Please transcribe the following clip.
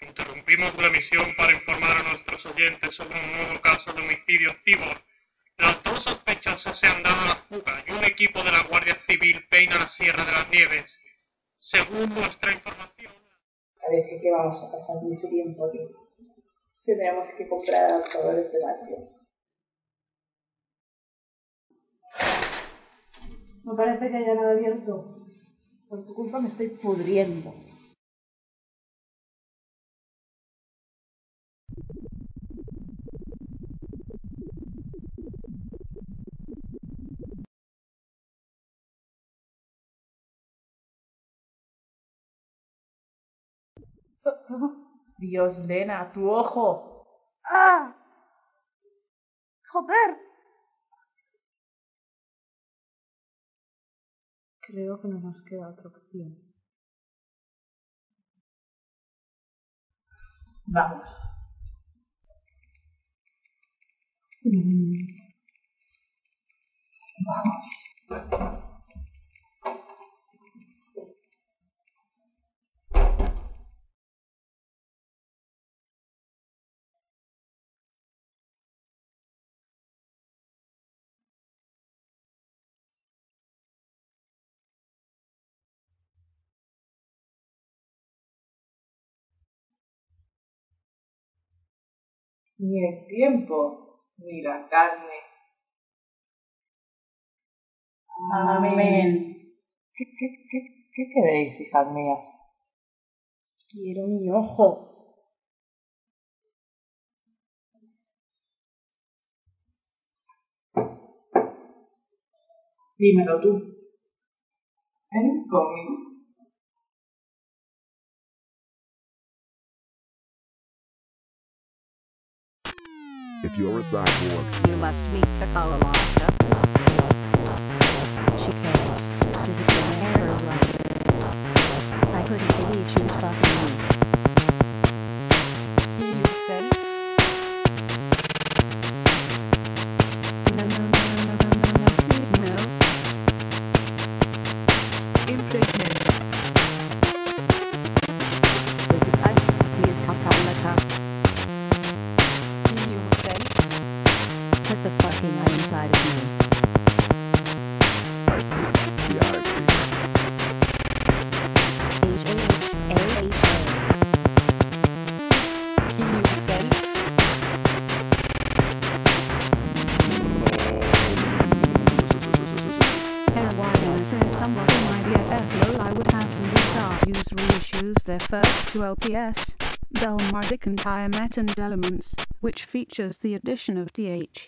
Interrumpimos la emisión para informar a nuestros oyentes sobre un nuevo caso de homicidio cibor. Las dos sospechosas se han dado a la fuga y un equipo de la Guardia Civil peina la Sierra de las Nieves. Según nuestra información... Parece que vamos a pasar mucho tiempo aquí. Tendremos que comprar adaptadores de latio. No parece que haya nada abierto. Por tu culpa me estoy pudriendo. Dios, Lena, tu ojo. ¡Ah! ¡Joder! Creo que no nos queda otra opción. Vamos. Mm. Vamos. Ni el tiempo, ni la carne. Amén. ¿Qué, qué, qué, qué queréis, hijas mías? Quiero mi ojo. Dímelo tú. ¿Ven conmigo? If you're a cyborg, You must meet the Kalalaka. She cares. Sister Heroine. I couldn't believe she was fucking me. Said somewhat in my BFF lol I would have some bizarre use reissues their first two LPS, Dick and Tire Met and Elements, which features the addition of TH.